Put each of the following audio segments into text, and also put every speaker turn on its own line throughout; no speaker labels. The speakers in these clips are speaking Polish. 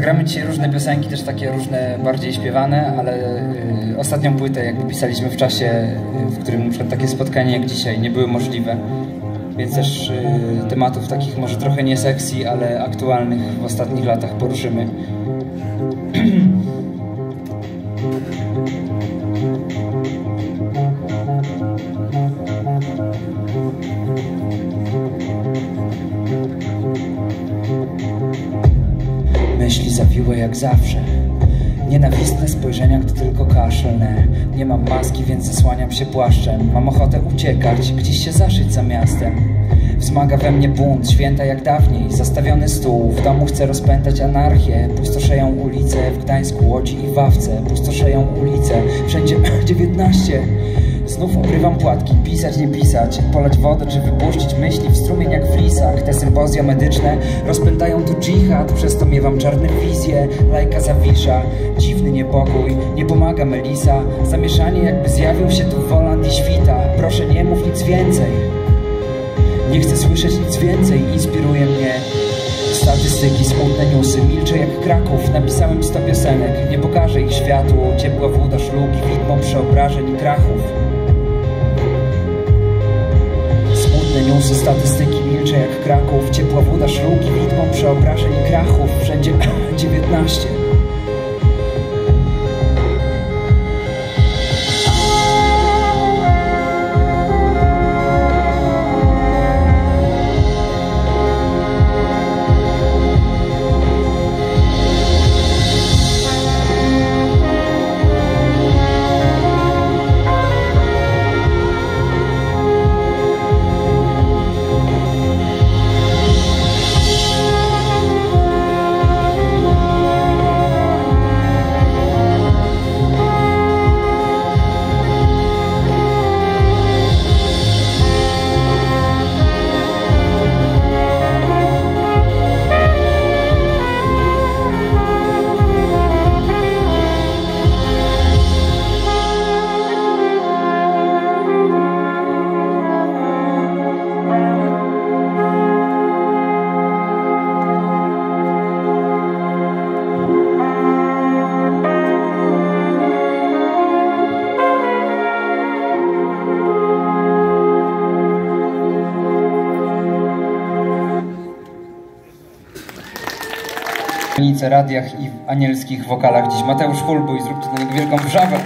Zagramy dzisiaj różne piosenki, też takie różne bardziej śpiewane, ale y, ostatnią płytę jakby pisaliśmy w czasie, y, w którym na takie spotkania jak dzisiaj nie były możliwe. Więc też y, tematów takich może trochę nie sexy, ale aktualnych w ostatnich latach poruszymy. Nie mam maski, więc zasłaniam się płaszczem. Mam ochotę uciekać, gdzieś się zaszyć za miastem. Wzmaga we mnie bunt, święta jak dawniej. Zastawiony stół, w domu chcę rozpętać anarchię. Pustoszeją ulice w Gdańsku, Łodzi i Wawce. Pustoszeją ulice, wszędzie 19 Znów obrywam płatki, pisać, nie pisać. Polać wodę czy wypuścić myśli w strumień jak w lisach. Te sympozja medyczne rozpętają tu dżihad. Przez to miewam czarne wizje, lajka zawisza. Dziwny niepokój, nie pomaga Melisa. Zamieszanie jakby zjawił się tu Woland i świta. Proszę nie mów nic więcej. Nie chcę słyszeć nic więcej, inspiruje mnie Statystyki, smutne newsy, milczę jak Kraków. Napisałem sto piosenek, nie pokażę ich światu Ciepła woda, szlugi, widmo przeobrażeń i krachów newsy, statystyki milcze jak Kraków. Ciepła woda, szluki, widmo przeobrażeń i krachów Wszędzie. 19 Radiach i w anielskich wokalach dziś Mateusz Hulbuj, zróbcie dla niego wielką wrzawę.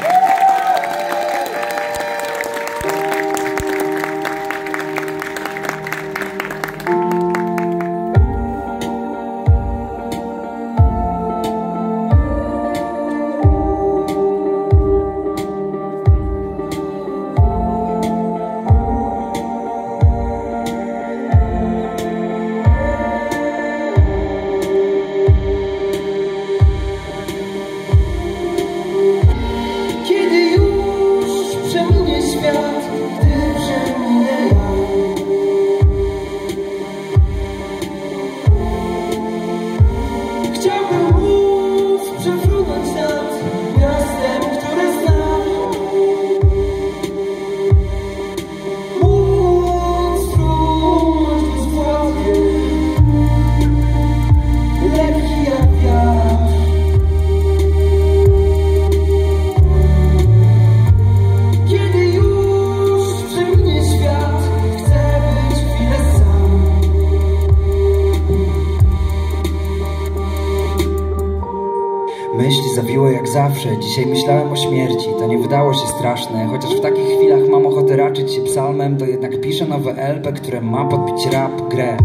Dzisiaj myślałem o śmierci, to nie wydało się straszne, chociaż w takich chwilach mam ochotę raczyć się psalmem, to jednak piszę nowe LP, które ma podbić rap, grę.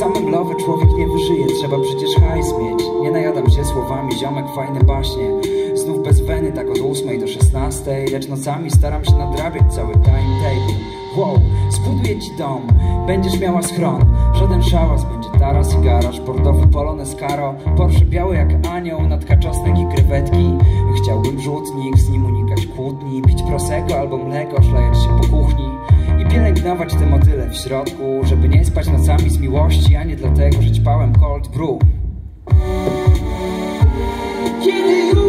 Samym lowy człowiek nie wyżyje, trzeba przecież hajs mieć, nie najadam się słowami, ziomek fajne baśnie. Znów bez weny, tak od 8 do 16, lecz nocami staram się nadrabiać cały timetable. Wow, zbuduję ci dom, będziesz miała schron, żaden szałas, będzie taras i garaż, portowy polone z karo, Porsche biały jak anioł, nadka czosnek i krewetki. Chciałbym rzutnik, z nim unikać kłótni, pić prosecco albo mleko, szlajać się po kuchni i pielęgnować te motyle w środku, żeby nie spać nocami z miłości, a nie dlatego, że ćpałem cold brew.
Kiedy już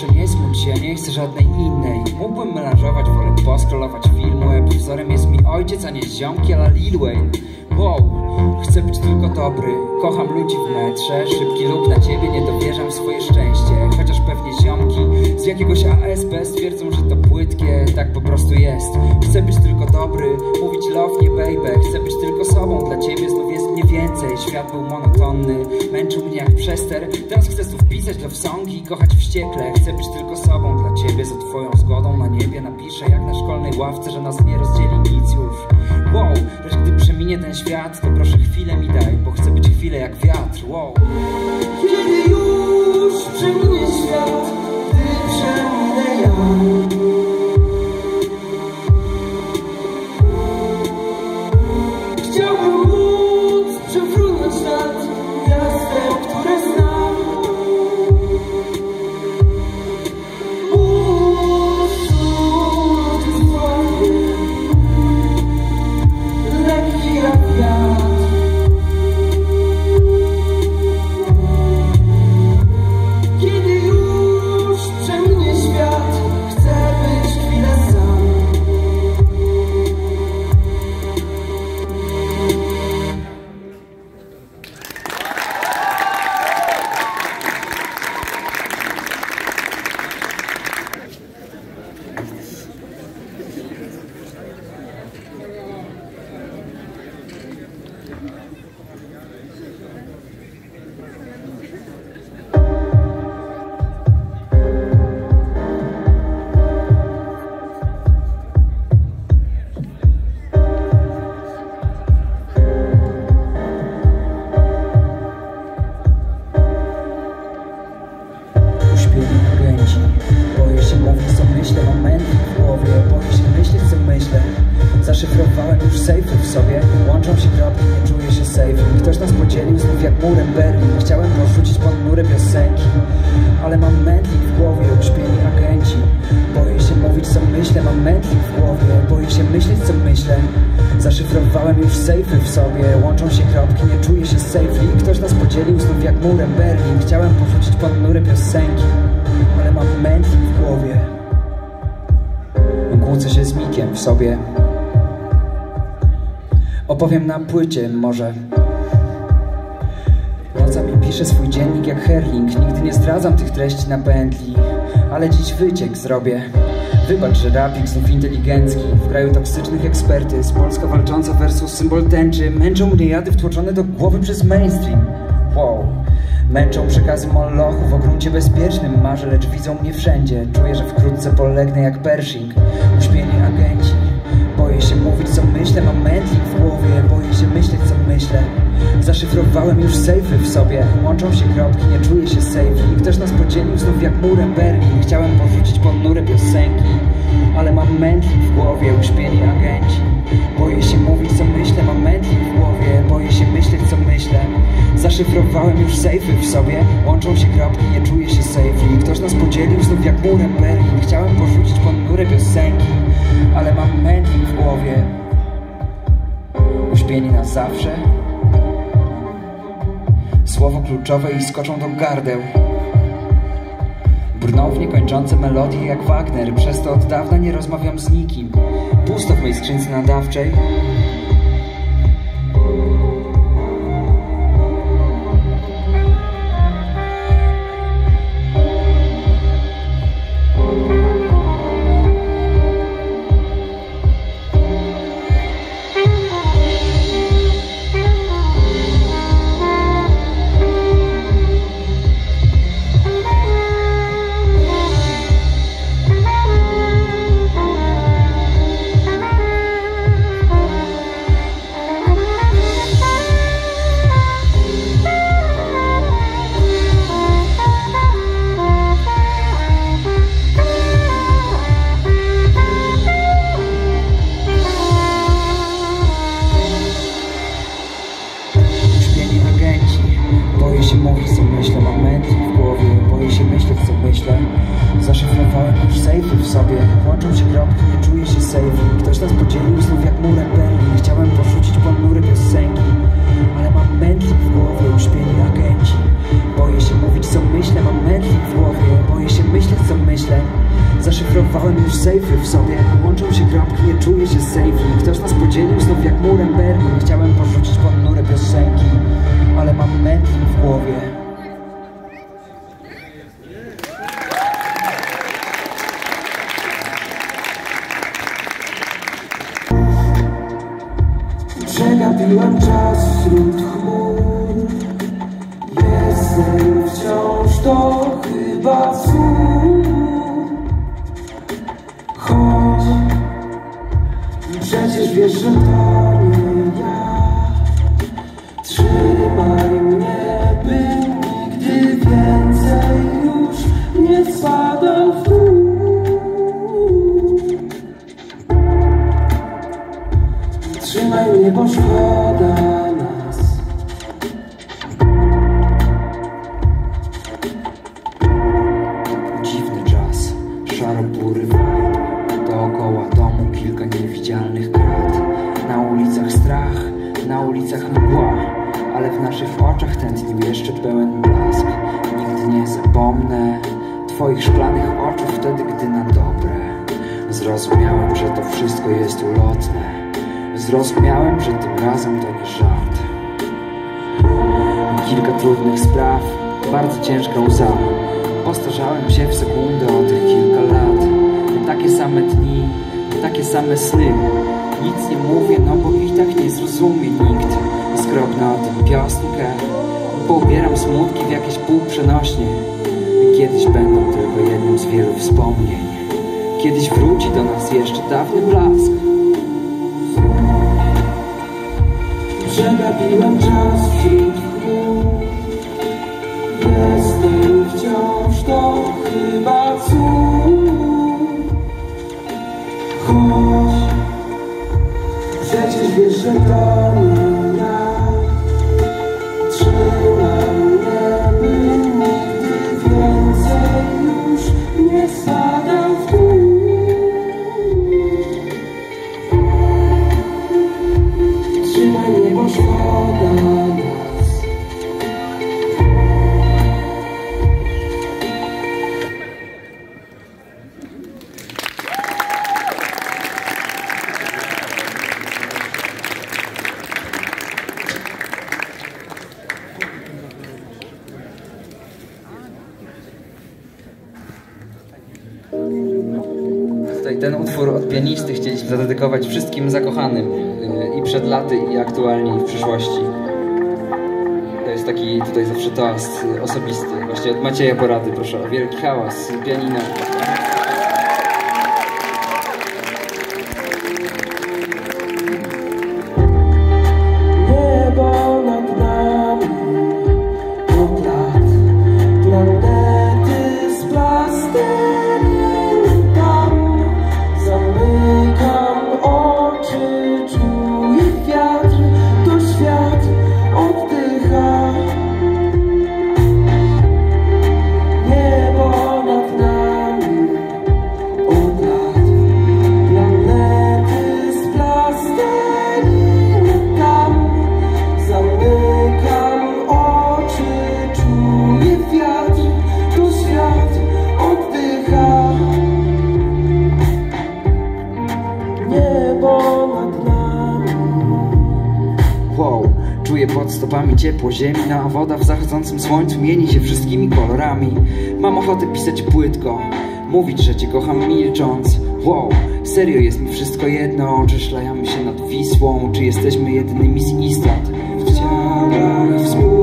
proszę nie smuć się, nie chcę żadnej innej. Mógłbym melanżować, wolę poskrolować film web Wzorem jest mi ojciec, a nie ziomki, ale Lil Wayne. Wow, chcę być tylko dobry. Kocham ludzi w metrze Szybki lub na ciebie, nie dowierzam w swoje szczęście. Chociaż z jakiegoś ASB stwierdzą, że to płytkie Tak po prostu jest. Chcę być tylko dobry, mówić love nie baby. Chcę być tylko sobą, dla ciebie znów jest mnie więcej. Świat był monotonny, męczył mnie jak przester. Teraz chcę znów pisać love songi i kochać wściekle. Chcę być tylko sobą dla ciebie, za twoją zgodą na niebie Napiszę jak na szkolnej ławce, że nas nie rozdzieli nic już Wow, lecz gdy przeminie ten świat, to proszę chwilę mi daj Bo chcę być chwilę jak wiatr, wow.
Kiedy już przeminie świat, gdy
sobie Łączą się kropki, nie czuję się safely Ktoś nas podzielił znów jak murem Berlin. Chciałem porzucić ponury piosenki Ale mam mętlik w głowie. Kłócę się z Mikiem w sobie. Opowiem na płycie może. Nocami piszę swój dziennik jak Herling. Nigdy nie zdradzam tych treści na pętli Ale dziś wyciek zrobię Wybacz, że rapik znów inteligencki. W kraju toksycznych ekspertyz Polska walcząca versus symbol tęczy. Męczą mnie jady wtłoczone do głowy przez mainstream. Wow. Męczą przekazy molochu w gruncie bezpiecznym. Marzę, lecz widzą mnie wszędzie. Czuję, że wkrótce polegnę jak Pershing. Uśpieni agenci. Boję się mówić co myślę, mam mętlik w głowie. Boję się myśleć co myślę Zaszyfrowałem już sejfy w sobie. Łączą się kropki, nie czuję się safely Ktoś nas podzielił znów jak murem Berlin Chciałem porzucić ponure piosenki Ale mam mętlik w głowie, uśpieni agenci. Boję się mówić co myślę, mam mętlik w głowie. Boję się myśleć co myślę. Zaszyfrowałem już sejfy w sobie. Łączą się kropki, nie czuję się safely Ktoś nas podzielił znów jak murem Berlin Chciałem porzucić ponure piosenki Ale mam mętlik w głowie. Uśpieni na zawsze Słowo kluczowe i skoczą do gardeł. Brną w niekończące melodie jak Wagner. Przez to od dawna nie rozmawiam z nikim. Pusto w mojej skrzynce nadawczej Mam mętlik w głowie Boję się myśleć co myślę. Zaszyfrowałem już sejfy w sobie Łączą się kropki, nie czuję się safely Ktoś nas podzielił znów jak murem Berlin Chciałem porzucić ponury piosenki Ale mam mętlik w głowie Uśpieni agenci Boję się mówić co myślę Mam mętlik w głowie. Boję się myśleć co myślę. Zaszyfrowałem już sejfy w sobie Łączą się kropki, nie czuję się safely Ktoś nas podzielił znów jak murem Berlin Chciałem porzucić ponury piosenki Ale mam mętlik w głowie Ale w naszych oczach tętnił jeszcze pełen blask. Nigdy nie zapomnę Twoich szklanych oczu wtedy, gdy na dobre Zrozumiałem, że to wszystko jest ulotne. Zrozumiałem, że tym razem to nie żart. Kilka trudnych spraw, bardzo ciężka łza. Postarzałem się w sekundę o tych kilka lat. Takie same dni, takie same sny. Nic nie mówię, no bo i tak nie zrozumie nikt Skropnę o tym piosenkę Poubieram smutki w jakieś półprzenośnie Kiedyś będą tylko jednym z wielu wspomnień. Kiedyś wróci do nas jeszcze dawny blask.
Przegapiłem czas wśród Jestem wciąż to chyba cud. Chodź Przecież wiesz, że to
ten utwór od pianisty chcieliśmy zadedykować wszystkim zakochanym y, i przed laty, i aktualnie, i w przyszłości. To jest taki tutaj zawsze toast y, osobisty. Właśnie od Macieja Porady, proszę o wielki hałas, pianino. No a woda w zachodzącym słońcu mieni się wszystkimi kolorami. Mam ochotę pisać płytko, mówić, że cię kocham milcząc. Wow, serio jest mi wszystko jedno, czy szlajamy się nad Wisłą, czy jesteśmy jedynymi z istot. W ciałach wspólny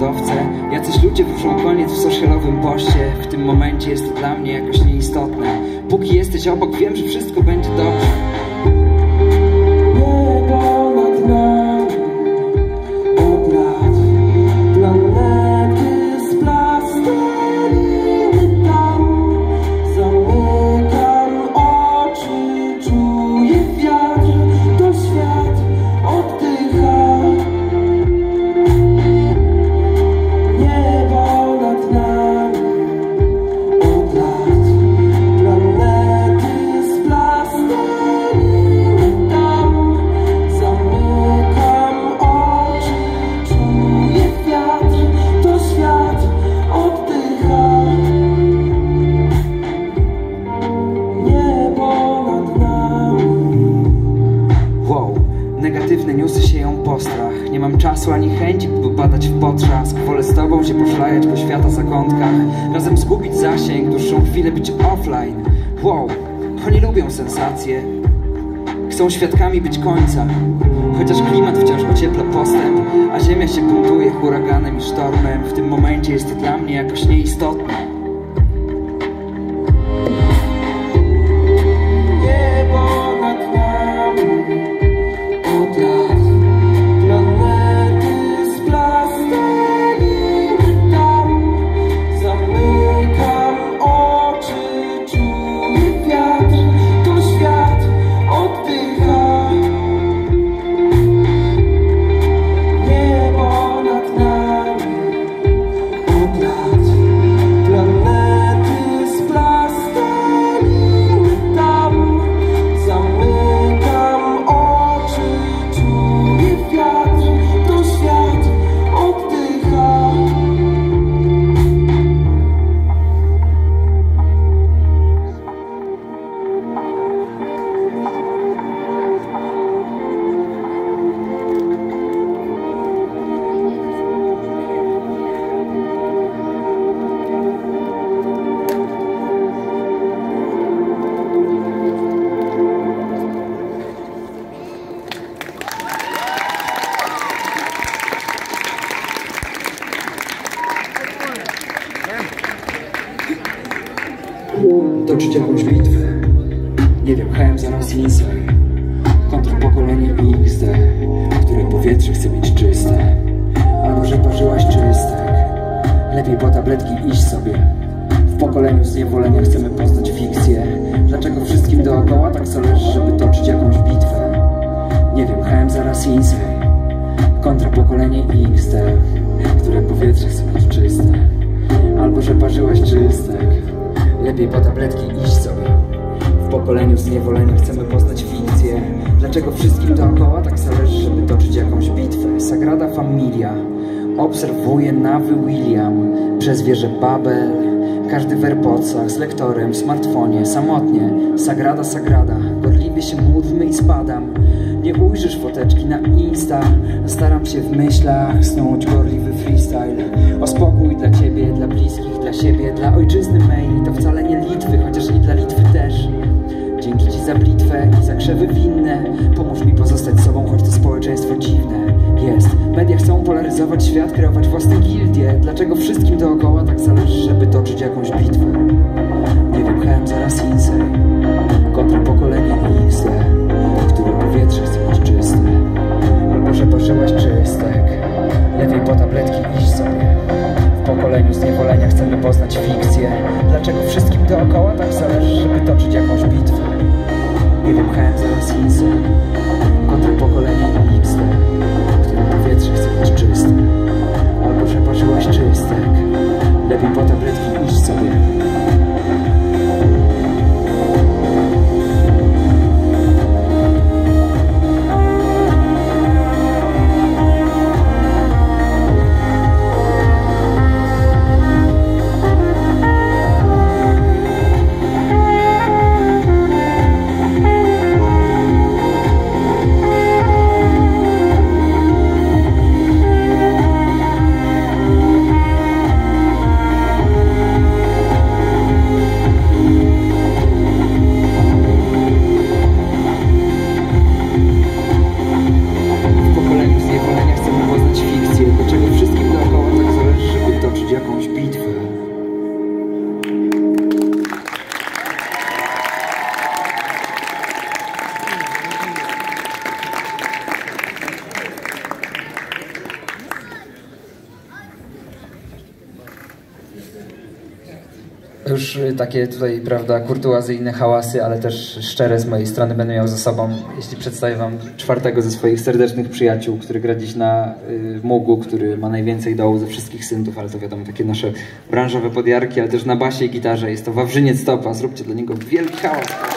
lodowce Jacyś ludzie wróżą koniec w socialowym poście. W tym momencie jest to dla mnie jakoś nieistotne. Póki jesteś obok wiem, że wszystko będzie dobrze Chcą świadkami być końca. Chociaż klimat wciąż ociepla postęp A ziemia się buntuje huraganem i sztormem W tym momencie jest to dla mnie jakoś nieistotne czyste. Albo że parzyłaś czystek. Lepiej po tabletki iść sobie. W pokoleniu zniewolenia chcemy poznać fikcję. Dlaczego wszystkim dookoła tak zależy, żeby toczyć jakąś bitwę? Nie wiem, chałem zaraz Inside. Kontrpokolenie XD, które powietrze chce mieć czyste. Albo że parzyłaś czystek. Lepiej po tabletki iść sobie. W pokoleniu zniewolenia chcemy poznać fikcję. Dlaczego wszystkim dookoła tak zależy, żeby toczyć jakąś bitwę? Sagrada Familia obserwuje nawy William przez wieżę Babel. Każdy w AirPodsach, z lektorem, smartfonie, samotnie. Sagrada, sagrada, gorliwie się módlmy i spadam. Nie ujrzysz foteczki na Insta Staram się w myślach snuć gorliwy freestyle O spokój dla ciebie, dla bliskich, dla siebie Dla ojczyzny mej, to wcale nie Litwy Chociaż i dla Litwy też Dzięki ci za blitwę i za krzewy winne. Pomóż mi pozostać sobą, choć to społeczeństwo dziwne Jest, media chcą polaryzować świat, kreować własne gildie. Dlaczego wszystkim dookoła tak zależy, żeby toczyć jakąś bitwę? Nie chęm zaraz insej Kontra pokolenie XD W którym powietrze chce być czyste. Albo że pożyłaś czystek. Lepiej po tabletki iść sobie. W pokoleniu zniewolenia chcemy poznać fikcję. Dlaczego wszystkim dookoła tak zależy, żeby toczyć jakąś bitwę? Nie chęm zaraz insej Kontra pokolenie XD takie tutaj, prawda, kurtuazyjne hałasy, ale też szczere z mojej strony będę miał ze sobą, jeśli przedstawię wam czwartego ze swoich serdecznych przyjaciół, który gra dziś na y, Mugu, który ma najwięcej dołu ze wszystkich syntów, ale to wiadomo, takie nasze branżowe podjarki, ale też na basie i gitarze jest to Wawrzyniec Stopa. Zróbcie dla niego wielki hałas.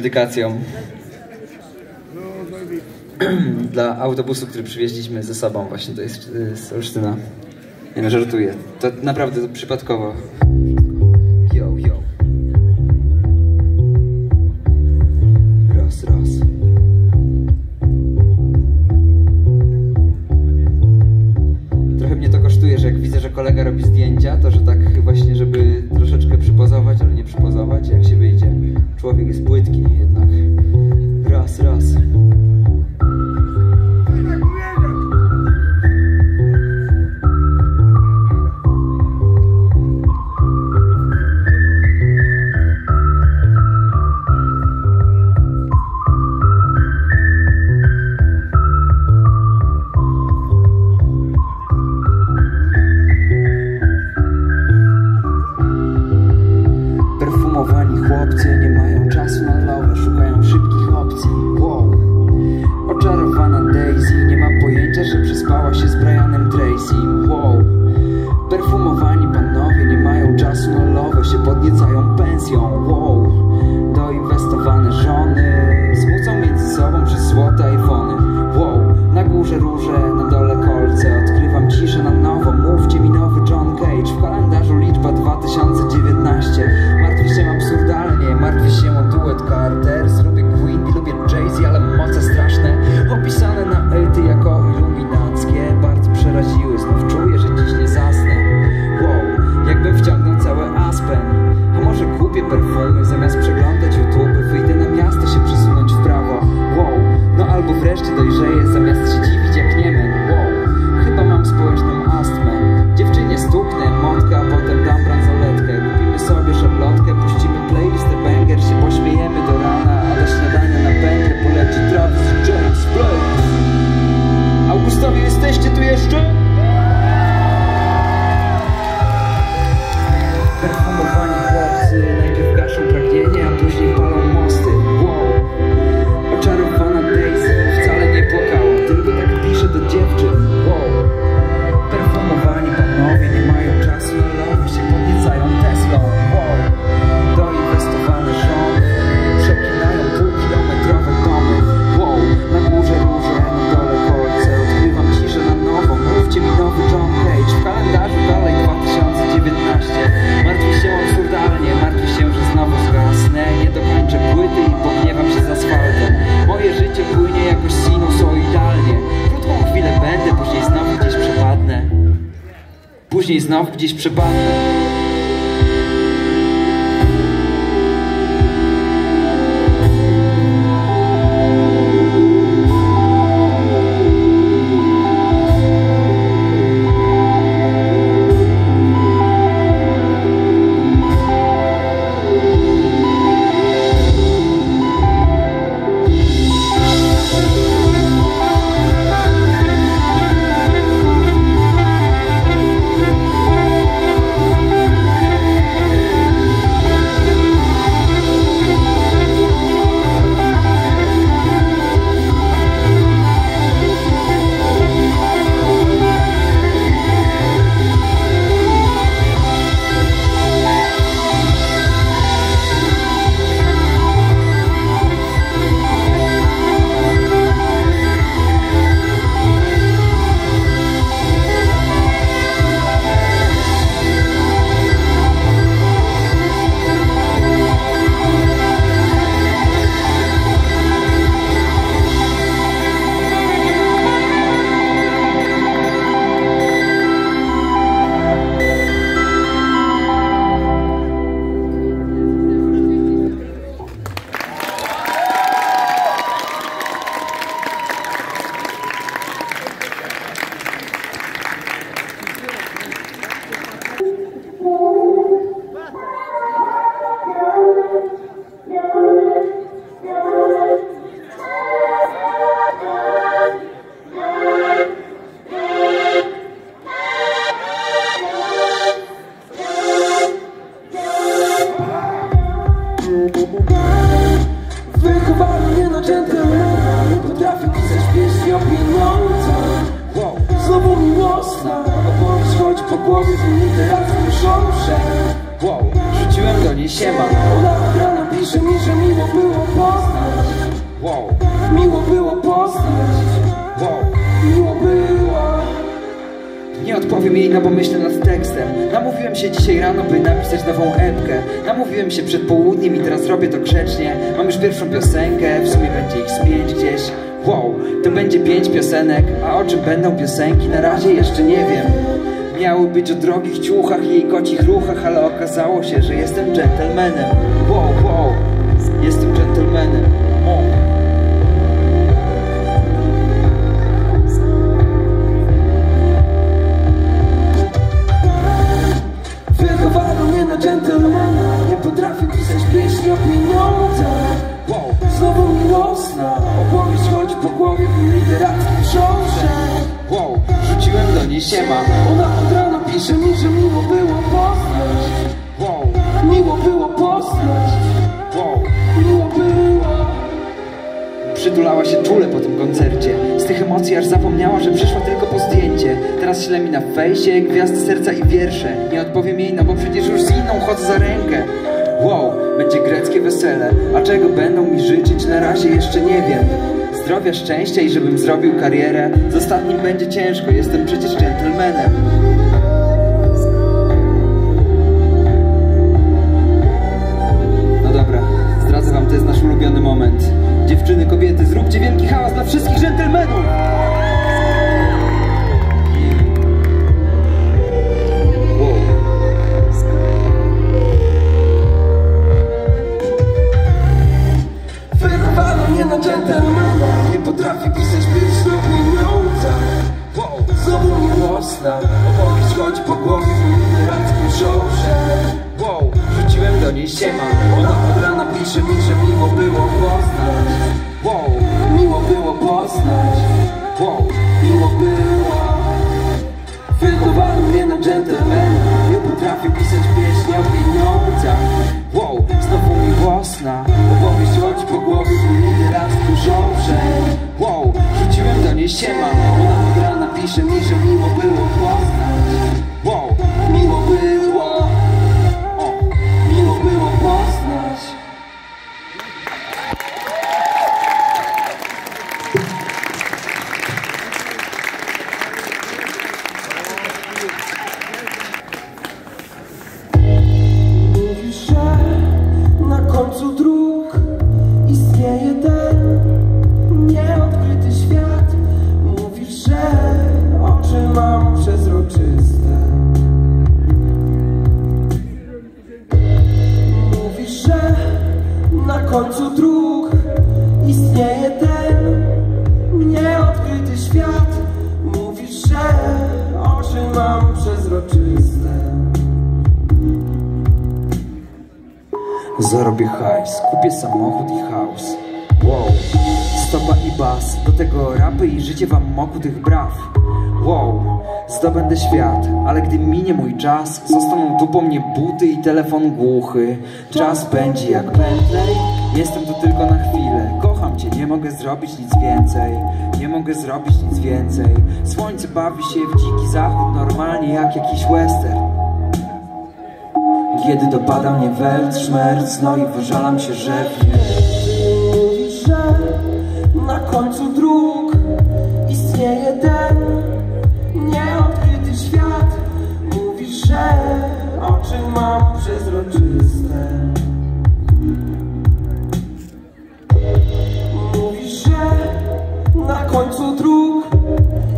dedykacją dla autobusu, który przywieźliśmy ze sobą właśnie, to jest z Olsztyna. Nie no, żartuję. To naprawdę to przypadkowo Nie mają czasu na nowe, szukają szybko gdzieś przepadnę piosenki, na razie jeszcze nie wiem. Miały być o drogich ciuchach i jej kocich ruchach Ale okazało się, że jestem gentlemanem Wow, wow, jestem gentlemanem.
Wychowano mnie na dżentelmena Nie potrafię pisać pieśni o pieniądzach.
Wow,
Znowu miłosna Opowieść chodzi po głowie w literackich książek
wow, rzuciłem do niej siema.
Ona od rana pisze mi, że miło było poznać.
Wow,
Miło było poznać.
Wow
Miło było.
Przytulała się czule po tym koncercie. Z tych emocji aż zapomniała, że przyszła tylko po zdjęcie. Teraz śle mi na fejsie gwiazdy serca i wiersze. Nie odpowiem jej, no bo przecież już z inną chodzę za rękę. Wow, będzie greckie wesele. A czego będą mi życzyć? Na razie jeszcze nie wiem Zdrowia, szczęścia i żebym zrobił karierę. Z ostatnim będzie ciężko, jestem przecież gentlemanem siema.
Ona od rana pisze mi, że miło było poznać
Wow,
Miło było poznać
wow,
Miło było Wychowano mnie na dżentelmena Nie potrafię pisać pieśni o pieniądzach
wow, znowu miłosna.
Opowieść chodzi po głowie w literackim książek
Wow, rzuciłem do niej siema.
Ona od rana pisze mi, że miło było
tego rapy i życie wam moku tych braw. Wow, zdobędę świat Ale gdy minie mój czas Zostaną dupą mnie buty i telefon głuchy. Czas będzie jak Bentley Jestem tu tylko na chwilę. Kocham cię, nie mogę zrobić nic więcej Nie mogę zrobić nic więcej. Słońce bawi się w dziki zachód Normalnie jak jakiś western. Kiedy dopada mnie weltschmerz, no i wyżalam się
że na końcu dróg. Istnieje ten nieodkryty świat. Mówisz, że oczy mam przezroczyste. Mówisz, że na końcu dróg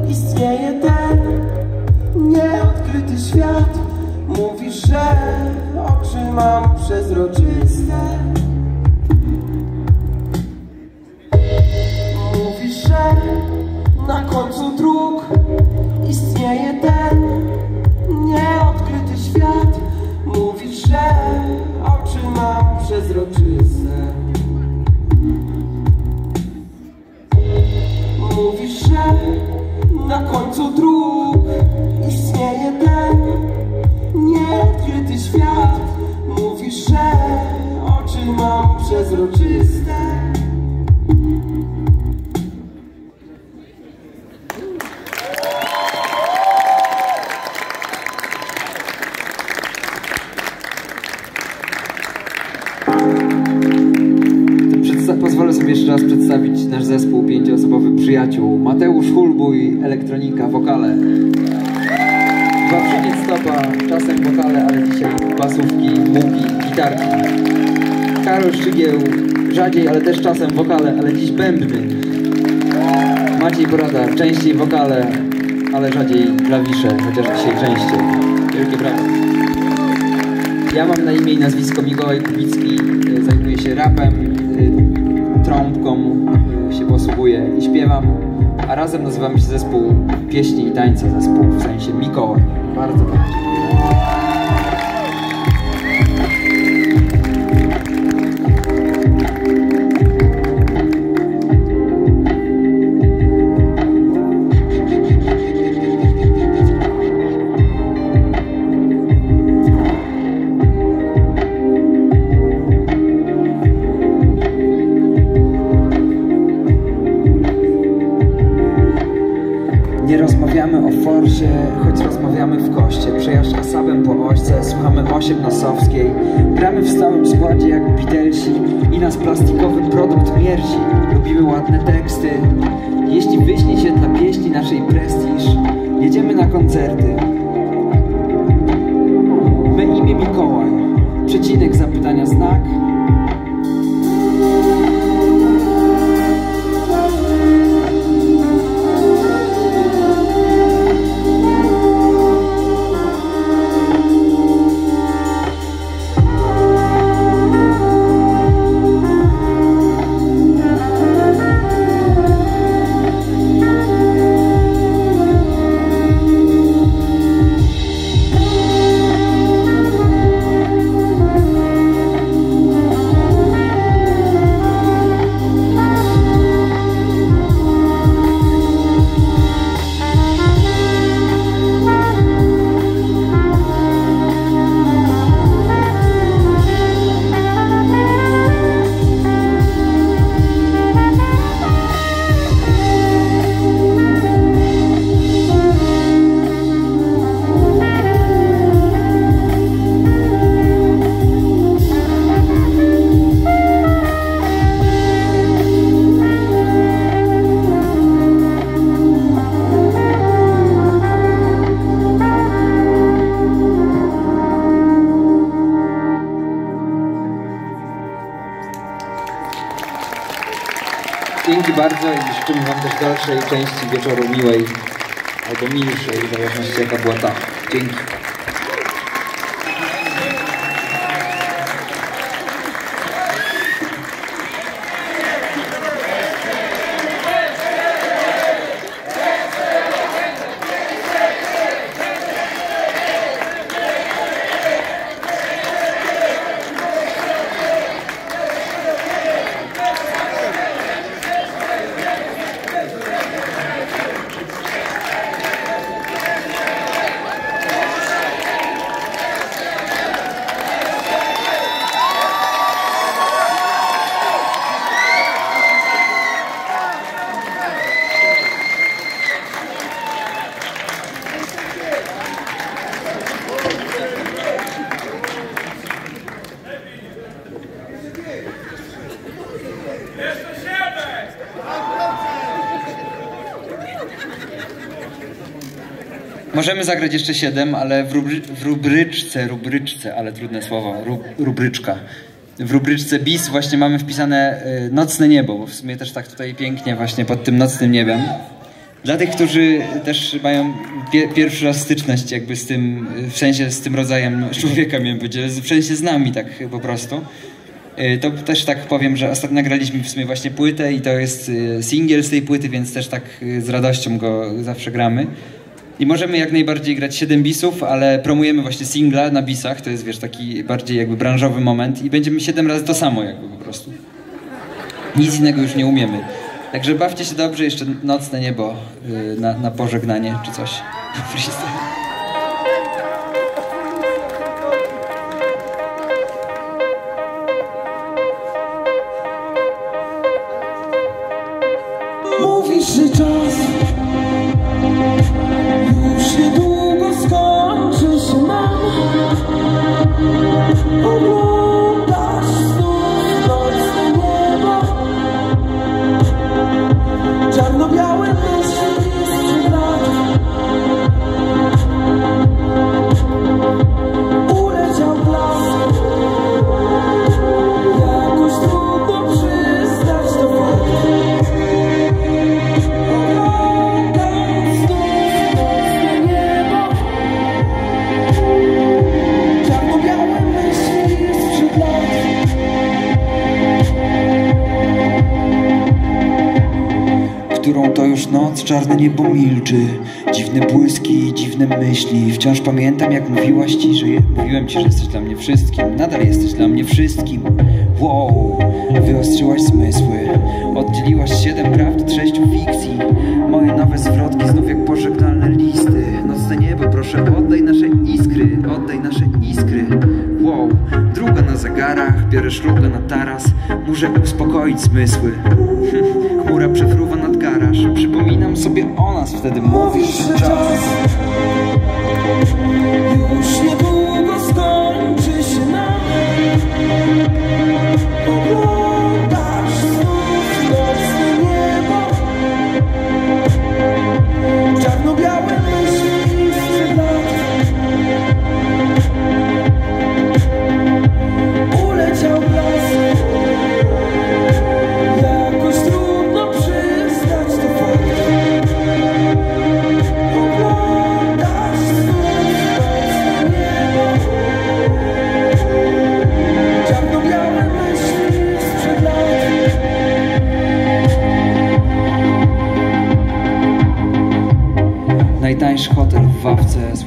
istnieje ten nieodkryty świat. Mówisz, że oczy mam przezroczyste że na końcu dróg istnieje ten nieodkryty świat. Mówisz, że oczy mam przezroczyste. Mówisz, że na końcu dróg istnieje ten nieodkryty świat. Mówisz, że oczy
przedstawić Mateusz Hulbuj, elektronika, wokale. Wawrzyniec Stopa, czasem wokale, ale dzisiaj basówki, muki, gitarki. Karol Szczygieł, rzadziej, ale też czasem wokale, ale dziś bębny. Maciej Porada, częściej wokale, ale rzadziej klawisze, chociaż dzisiaj częściej. Wielkie brawo. Ja mam na imię i nazwisko Mikołaj Kubicki, y, zajmuję się rapem, y, trąbką y, się posługuję i śpiewam, a razem nazywamy się zespół pieśni i tańca zespół, w sensie Mikołaj. Bardzo bardzo
forsie, choć rozmawiamy w koście Przejażdżka sabem po ośce, słuchamy osiem nosowskiej Gramy w stałym składzie jak Beatlesi I nas plastikowy produkt mierzi. Lubimy ładne teksty. Jeśli wyśni się dla pieśni naszej prestiż Jedziemy na koncerty. My imię Mikołaj. Przecinek zapytania znak
Dzięki bardzo i życzymy Wam też dalszej części wieczoru miłej albo milszej, w zależności jaka była ta. Dzięki.
Możemy zagrać jeszcze 7, ale w, rubry, w rubryczce, rubryczce, ale trudne słowo, rub, rubryczka. W rubryczce bis właśnie mamy wpisane y, nocne niebo, bo w sumie też tak tutaj pięknie właśnie pod tym nocnym niebem. Dla tych, którzy też mają pie, pierwszy raz styczność jakby z tym, w sensie z tym rodzajem człowieka miałem powiedzieć, w sensie z nami tak po prostu. Y, To też tak powiem, że ostatnio nagraliśmy w sumie właśnie płytę i to jest y, singiel z tej płyty, więc też tak y, z radością go zawsze gramy. I możemy jak najbardziej grać 7 bisów, ale promujemy właśnie singla na bisach, to jest wiesz taki bardziej jakby branżowy moment i będziemy 7 razy to samo jakby po prostu. Nic innego już nie umiemy. Także bawcie się dobrze, jeszcze nocne niebo y, na, na pożegnanie czy coś.
Mówisz, że czas
noc czarne niebo milczy. Dziwne błyski, dziwne myśli. Wciąż pamiętam jak mówiłaś ci, że. Mówiłem ci, że jesteś dla mnie wszystkim. Nadal jesteś dla mnie wszystkim. Wow, wyostrzyłaś zmysły. Oddzieliłaś siedem prawd od sześciu fikcji. Moje nowe zwrotki znów jak pożegnalne listy. Nocne niebo, proszę oddaj nasze iskry Oddaj nasze iskry. Wow, druga na zegarach Biorę szlugę na taras Muszę uspokoić zmysły. Chmura przefruwa nad garaż. Przypominam sobie o nas Wtedy mówisz, że czas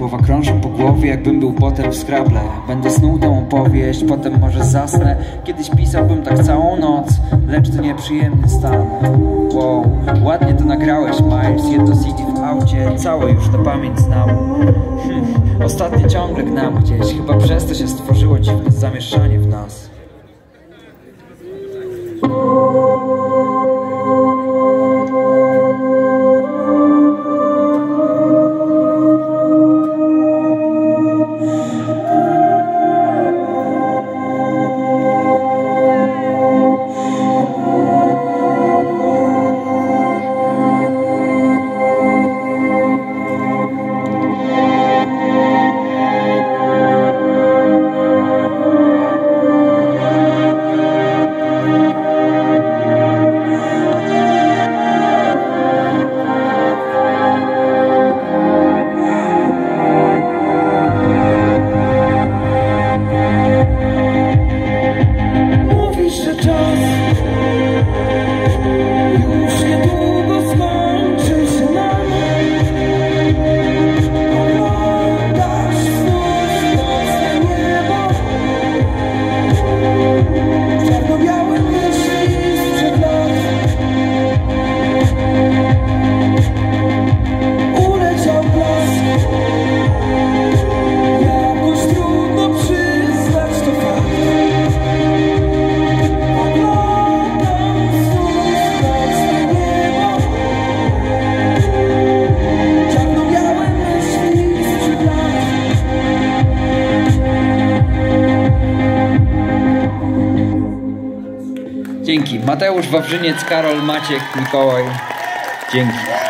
Słowa krążą po głowie jakbym był potem w Scrabble Będę snuł tę opowieść, potem może zasnę. Kiedyś pisałbym tak całą noc Lecz to nieprzyjemny stan. Wow, ładnie to nagrałeś Miles. Jedno CD w aucie, całe już na pamięć znam. Hm, Ostatnio ciągle gnam gdzieś. Chyba przez to się stworzyło dziwne zamieszanie w nas Dzięki. Mateusz Wawrzyniec, Karol, Maciek, Mikołaj. Dzięki.